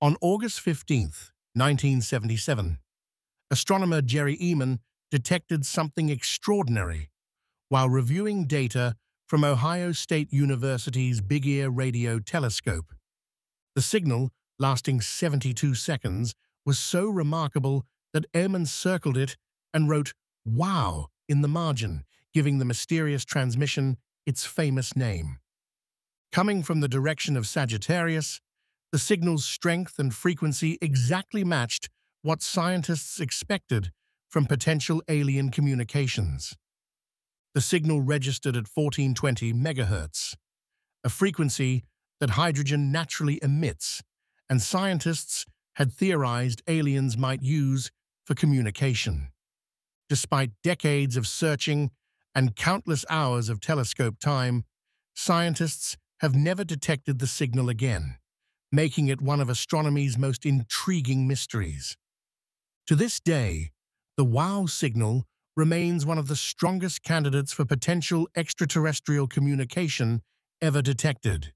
On August 15, 1977, astronomer Jerry Ehman detected something extraordinary while reviewing data from Ohio State University's Big Ear Radio Telescope. The signal, lasting 72 seconds, was so remarkable that Ehman circled it and wrote Wow in the margin, giving the mysterious transmission its famous name. Coming from the direction of Sagittarius, the signal's strength and frequency exactly matched what scientists expected from potential alien communications. The signal registered at 1420 megahertz, a frequency that hydrogen naturally emits, and scientists had theorized aliens might use for communication. Despite decades of searching and countless hours of telescope time, scientists have never detected the signal again, making it one of astronomy's most intriguing mysteries. To this day, the WOW signal remains one of the strongest candidates for potential extraterrestrial communication ever detected.